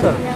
Sir.